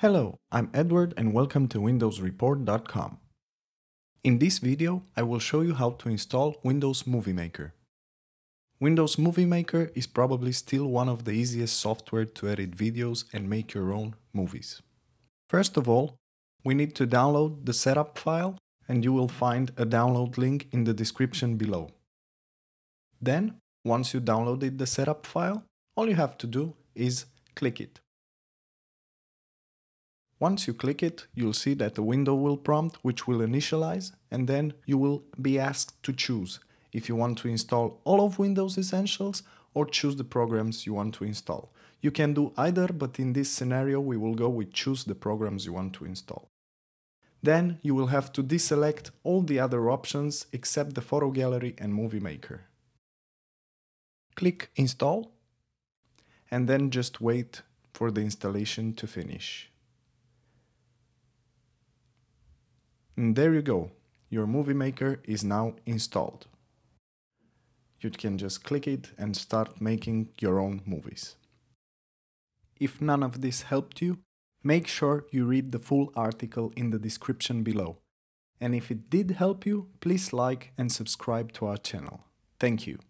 Hello, I'm Edward and welcome to windowsreport.com. In this video, I will show you how to install Windows Movie Maker. Windows Movie Maker is probably still one of the easiest software to edit videos and make your own movies. First of all, we need to download the setup file and you will find a download link in the description below. Then, once you downloaded the setup file, all you have to do is click it. Once you click it, you'll see that the window will prompt which will initialize and then you will be asked to choose if you want to install all of Windows Essentials or choose the programs you want to install. You can do either, but in this scenario we will go with choose the programs you want to install. Then you will have to deselect all the other options except the photo gallery and movie maker. Click install and then just wait for the installation to finish. And there you go, your Movie Maker is now installed. You can just click it and start making your own movies. If none of this helped you, make sure you read the full article in the description below. And if it did help you, please like and subscribe to our channel. Thank you.